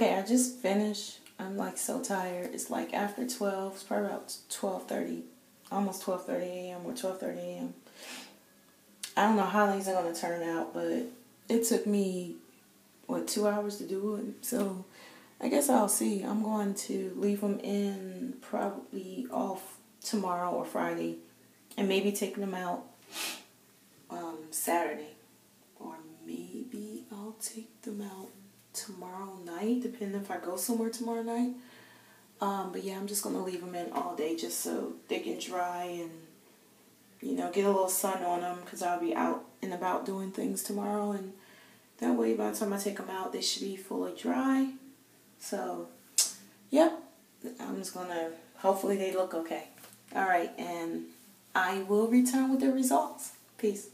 Okay, I just finished. I'm like so tired. It's like after 12. It's probably about 12:30, almost 12:30 a.m. or 12:30 a.m. I don't know how these are gonna turn out, but it took me what two hours to do it. So I guess I'll see. I'm going to leave them in probably off tomorrow or Friday, and maybe take them out um, Saturday, or maybe I'll take them out tomorrow night, depending if I go somewhere tomorrow night. Um, but yeah, I'm just gonna leave them in all day just so they can dry and you know get a little sun on them because I'll be out and about doing things tomorrow and that way by the time I take them out they should be fully dry. So, yep, I'm just gonna hopefully they look okay. All right, and I will return with the results. Peace.